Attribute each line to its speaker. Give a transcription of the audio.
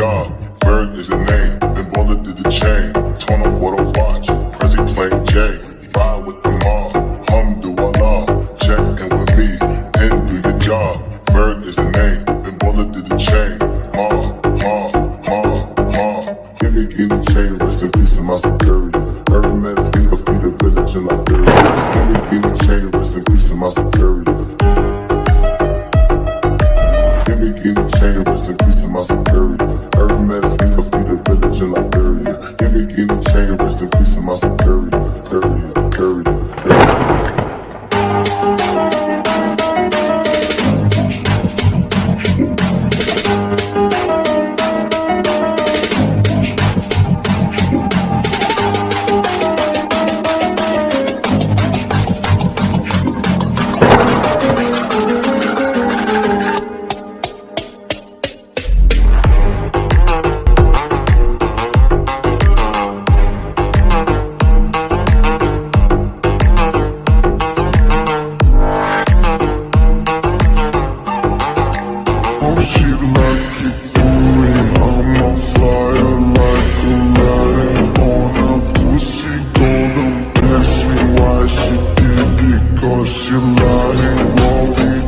Speaker 1: job. Berg is the name, then bullet did the chain. Torn off what I watch, Prezi play. J. Ride with the mob, Alhamdulillah. Check in with me, and do your job. Bird is the name, then bullet did the chain. Ma, ma, ma, ma. Give me in the chain, rest in peace to my security. Hermes, leave a feed the village in Liberia. Give me in the chain, rest in peace to my security. Superior. Courier, courier,
Speaker 2: shining, rolling.